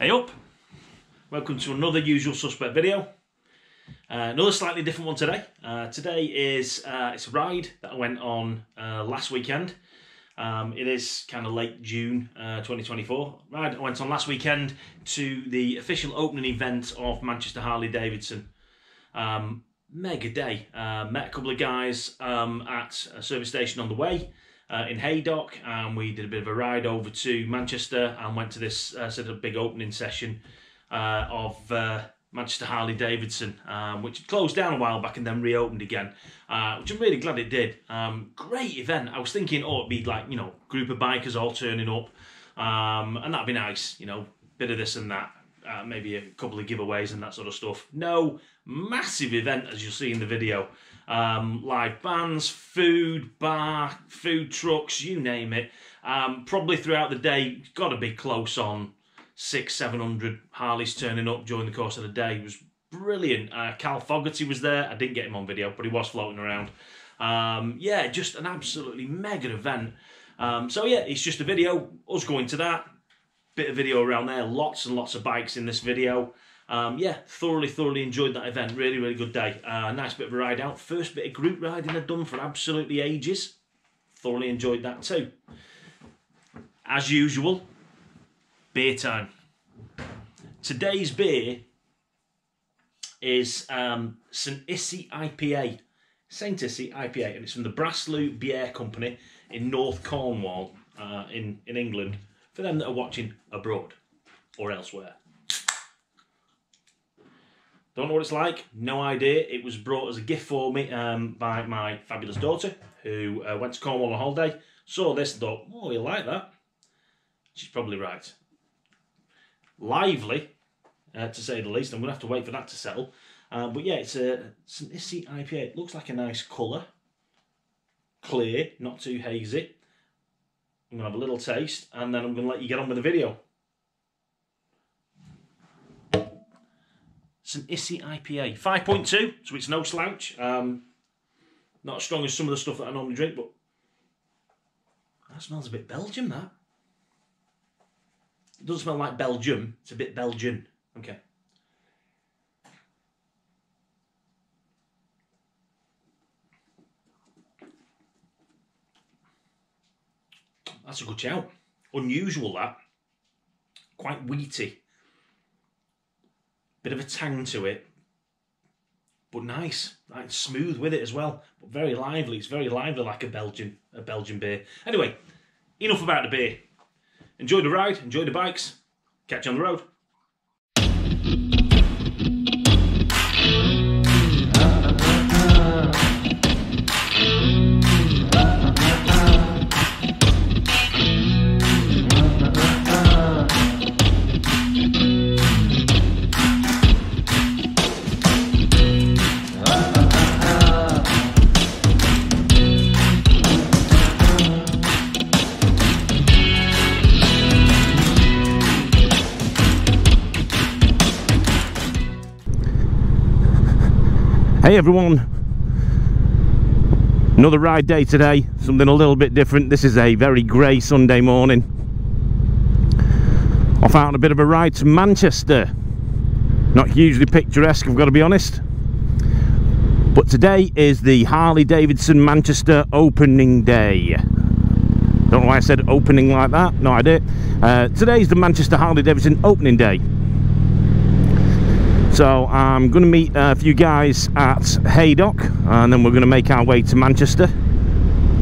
Hey up! Welcome to another Usual Suspect video. Uh, another slightly different one today. Uh, today is uh, it's a ride that I went on uh, last weekend. Um, it is kind of late June uh, 2024. Ride I went on last weekend to the official opening event of Manchester Harley Davidson. Um, mega day. Uh, met a couple of guys um, at a service station on the way uh, in Haydock, and we did a bit of a ride over to Manchester and went to this uh, sort of big opening session uh, of uh, Manchester Harley Davidson, um, which closed down a while back and then reopened again, uh, which I'm really glad it did. Um, great event. I was thinking, oh, it'd be like you know, group of bikers all turning up, um, and that'd be nice, you know, bit of this and that. Uh, maybe a couple of giveaways and that sort of stuff. No, massive event as you'll see in the video. Um, live bands, food, bar, food trucks, you name it. Um, probably throughout the day, got to be close on six, seven hundred Harleys turning up during the course of the day. It was brilliant. Uh, Carl Fogarty was there. I didn't get him on video, but he was floating around. Um, yeah, just an absolutely mega event. Um, so yeah, it's just a video, us going to that, bit of video around there, lots and lots of bikes in this video. Um, yeah, thoroughly, thoroughly enjoyed that event. Really, really good day. Uh, nice bit of a ride out. First bit of group riding I've done for absolutely ages. Thoroughly enjoyed that too. As usual, beer time. Today's beer is um, St. Issy IPA. St. Issy IPA, and it's from the Braslu Beer Company in North Cornwall uh, in, in England for them that are watching abroad or elsewhere. Don't know what it's like, no idea. It was brought as a gift for me um, by my fabulous daughter who uh, went to Cornwall on holiday, saw this and thought, oh, you like that? She's probably right. Lively, uh, to say the least. I'm going to have to wait for that to settle. Uh, but yeah, it's a St. Issy IPA. It looks like a nice colour. Clear, not too hazy. I'm going to have a little taste and then I'm going to let you get on with the video. St. Issy IPA. 5.2, so it's no slouch. Um, not as strong as some of the stuff that I normally drink, but that smells a bit Belgian, that. It doesn't smell like Belgium, it's a bit Belgian. Okay. That's a good shout. Unusual, that. Quite wheaty. Bit of a tang to it. But nice. Like smooth with it as well. But very lively. It's very lively like a Belgian a Belgian beer. Anyway, enough about the beer. Enjoy the ride, enjoy the bikes. Catch you on the road. Hey everyone, another ride day today, something a little bit different. This is a very grey Sunday morning. Off out on a bit of a ride to Manchester. Not hugely picturesque, I've got to be honest. But today is the Harley Davidson Manchester opening day. Don't know why I said opening like that, no idea. Uh, today's the Manchester Harley Davidson opening day. So I'm going to meet a few guys at Haydock and then we're going to make our way to Manchester.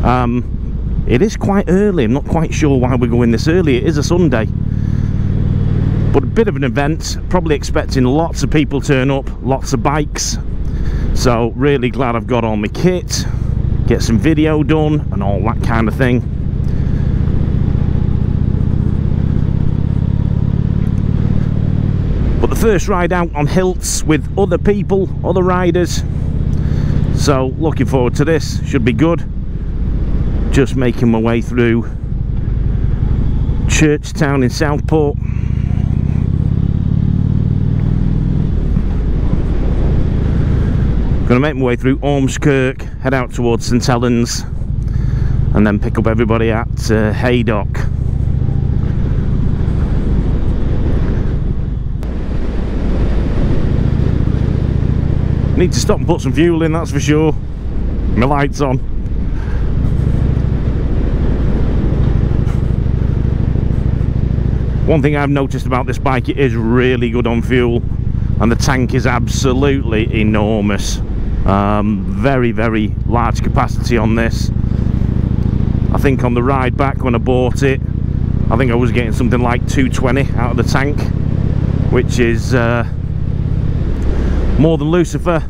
Um, it is quite early, I'm not quite sure why we're going this early, it is a Sunday. But a bit of an event, probably expecting lots of people turn up, lots of bikes. So really glad I've got all my kit, get some video done and all that kind of thing. But the first ride out on hilts with other people other riders. So looking forward to this. Should be good. Just making my way through Churchtown in Southport. Gonna make my way through Ormskirk head out towards St Helens and then pick up everybody at uh, Haydock Need to stop and put some fuel in, that's for sure. My lights on. One thing I've noticed about this bike, it is really good on fuel and the tank is absolutely enormous. Um, very, very large capacity on this. I think on the ride back when I bought it, I think I was getting something like 220 out of the tank, which is uh, more than Lucifer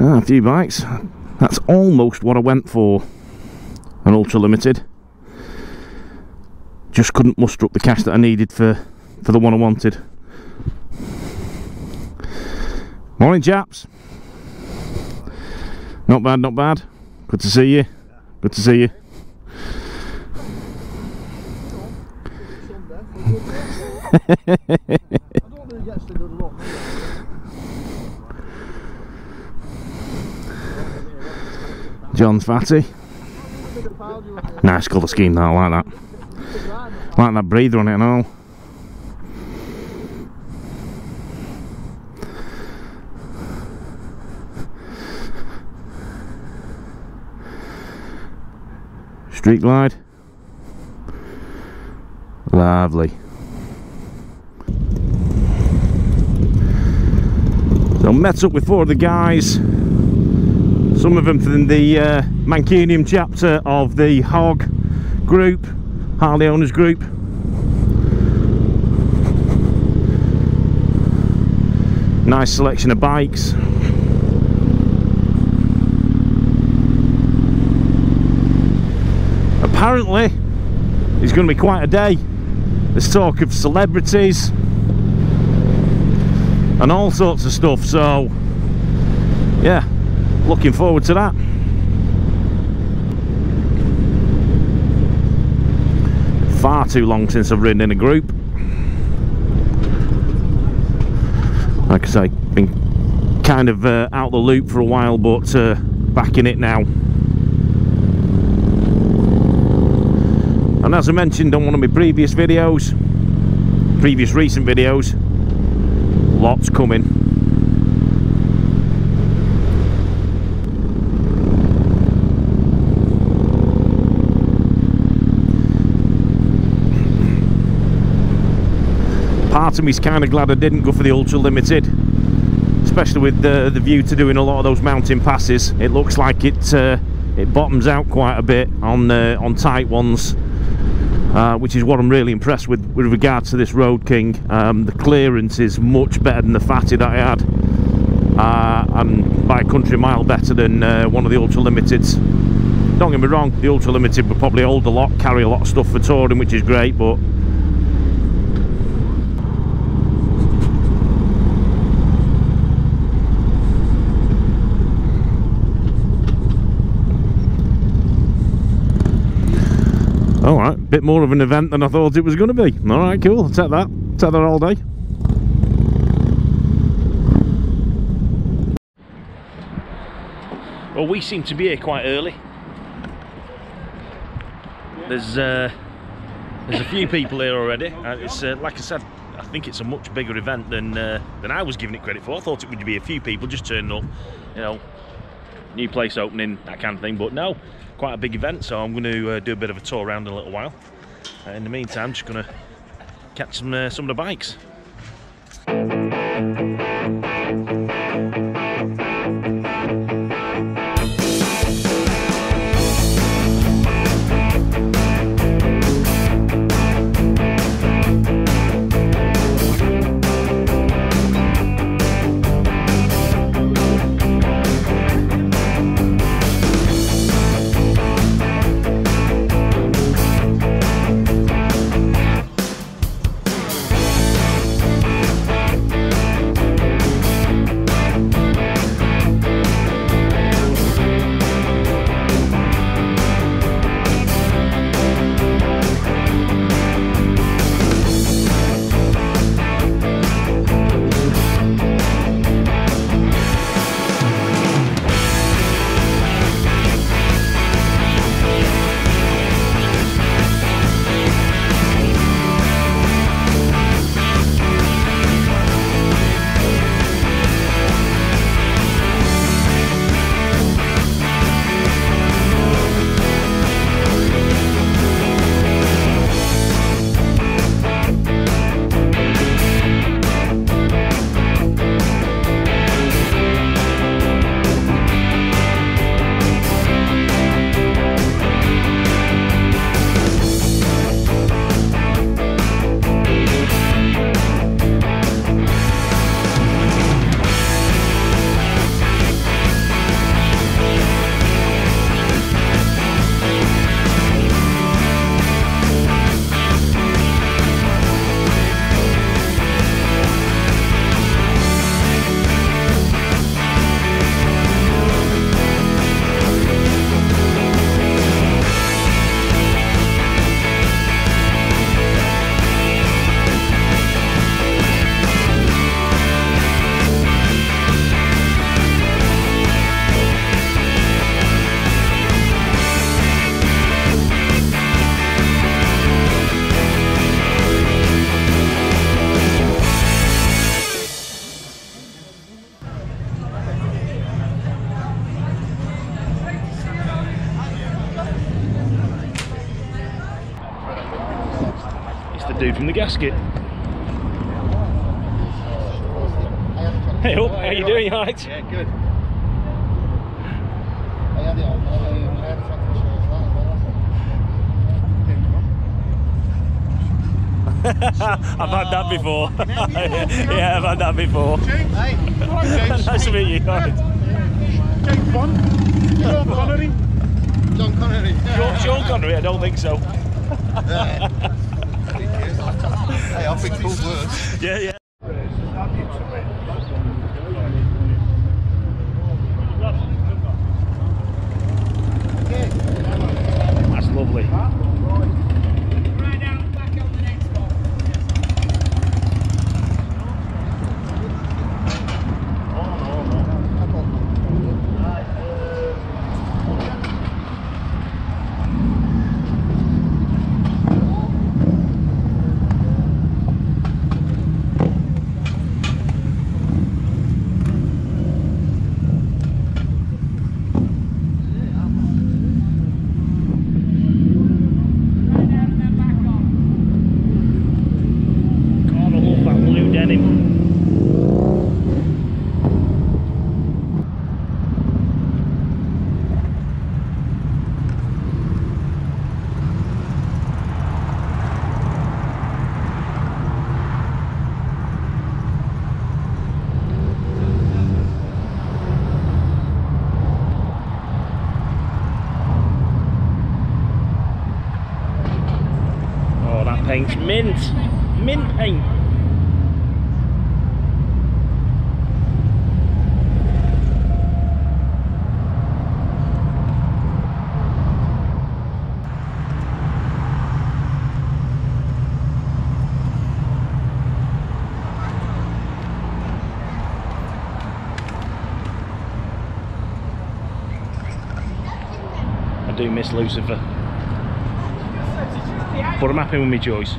Ah, a few bikes. That's almost what I went for. An ultra limited. Just couldn't muster up the cash that I needed for, for the one I wanted. Morning chaps. Not bad, not bad. Good to see you. Good to see you. John's Fatty. Nice colour scheme that, I like that. Like that breather on it and all. Street glide. Lovely. So met up with four of the guys some of them from the uh, chapter of the Hog group, Harley Owners group. Nice selection of bikes. Apparently, it's going to be quite a day. There's talk of celebrities and all sorts of stuff, so yeah, looking forward to that far too long since I've ridden in a group. Like I say been kind of uh, out the loop for a while but uh, back in it now. And as I mentioned on one of my previous videos previous recent videos lots coming me's kind of glad I didn't go for the ultra limited especially with the, the view to doing a lot of those mountain passes. It looks like it uh, it bottoms out quite a bit on uh, on tight ones uh, which is what I'm really impressed with with regards to this Road King. Um, the clearance is much better than the fatty that I had uh, and by a country mile better than uh, one of the ultra limiteds. Don't get me wrong the ultra limited would probably hold a lot carry a lot of stuff for touring which is great but Alright, bit more of an event than I thought it was going to be. Alright, cool, I'll take that. Take that all day. Well, we seem to be here quite early. There's uh, there's a few people here already. Uh, it's uh, like I said, I think it's a much bigger event than uh, than I was giving it credit for. I thought it would be a few people just turning up, you know, new place opening, that kind of thing. But no, quite a big event, so I'm going to uh, do a bit of a tour around in a little while. Uh, in the meantime, just going to catch some, uh, some of the bikes. From the gasket. Hey up, how you doing? You alright? Yeah, good. I had it on. I had a transmission as well. I've had that oh, before. yeah, I've had that before. James. Hey. All right, James. nice to meet you. Alright. James Bond. Sean Connery. John Connery. Sean, Sean Connery, I don't think so. Hey, I think cool words. Yeah, yeah. That's lovely. God, I love that blue denim. Oh, that paint's mint. Mint paint. I do miss Lucifer. But I'm happy with my choice.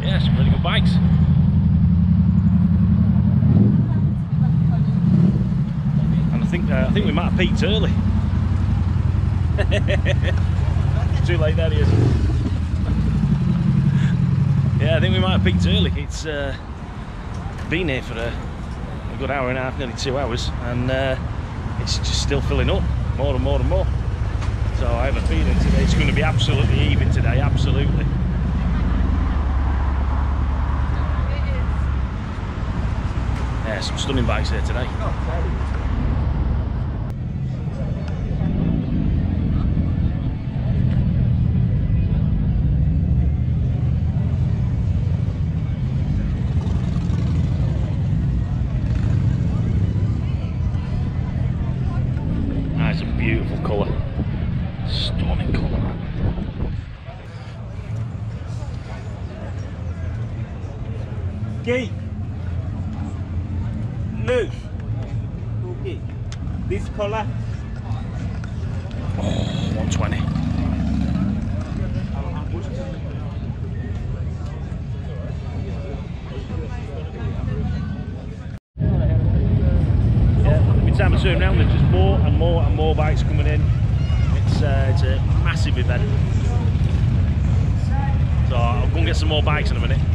Yeah, some really good bikes. And I think uh, I think we might have peaked early. Too late, that is. Yeah, I think we might have peaked early. It's uh, been here for a, a good hour and a half, nearly two hours, and uh, it's just still filling up more and more and more. So I have a feeling today it's going to be absolutely even today, absolutely. Yeah, some stunning bikes here today. That's a beautiful colour. Stunning colour, man. Okay. Look. Okay. This color. 120. Yeah, every time I turn around, there's just more and more and more bikes coming in. It's uh, it's a massive event. So I'll go and get some more bikes in a minute.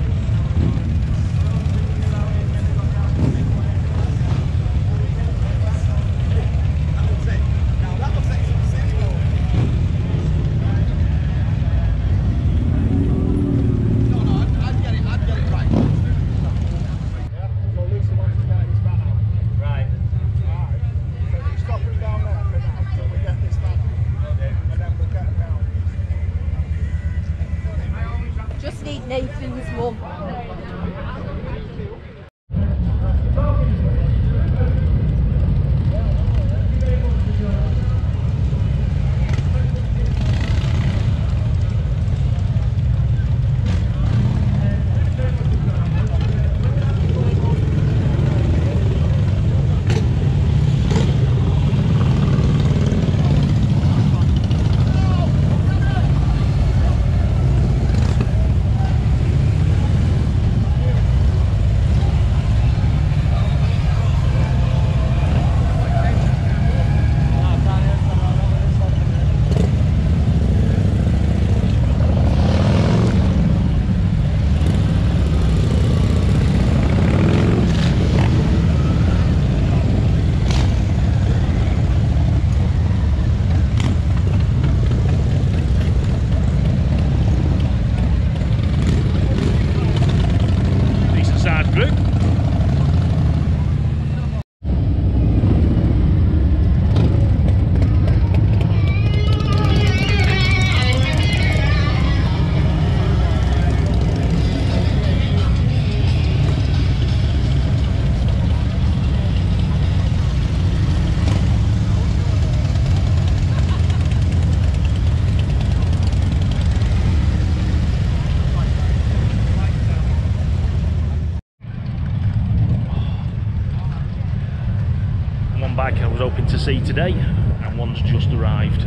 Hoping to see today, and one's just arrived.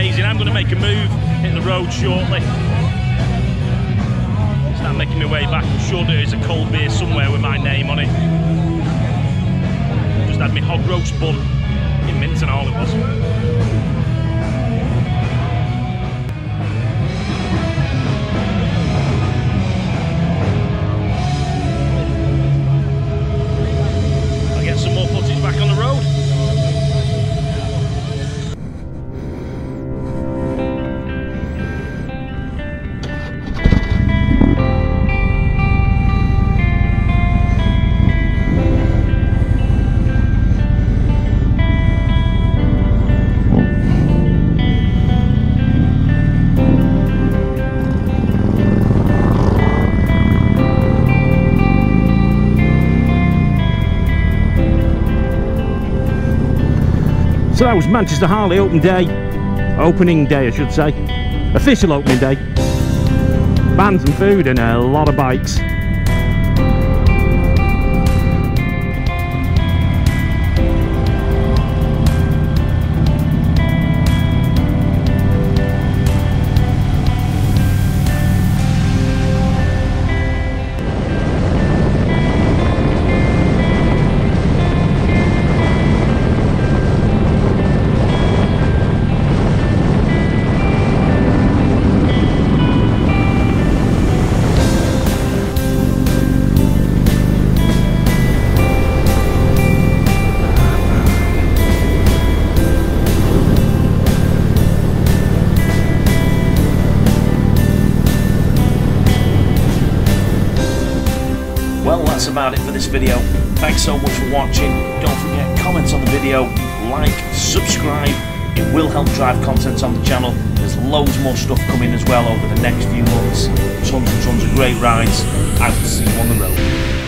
Amazing. I'm going to make a move, hit the road shortly. Start making my way back. I'm sure there is a cold beer somewhere with my name on it. Just had my hog roast bun in mint and all it was. I'll get some more footage back on the road. So that was Manchester Harley Open Day, opening day, I should say, official opening day. Bands and food and a lot of bikes. This video. Thanks so much for watching. Don't forget, comments on the video, like, subscribe. It will help drive content on the channel. There's loads more stuff coming as well over the next few months. Tons and tons of great rides. I will see you on the road.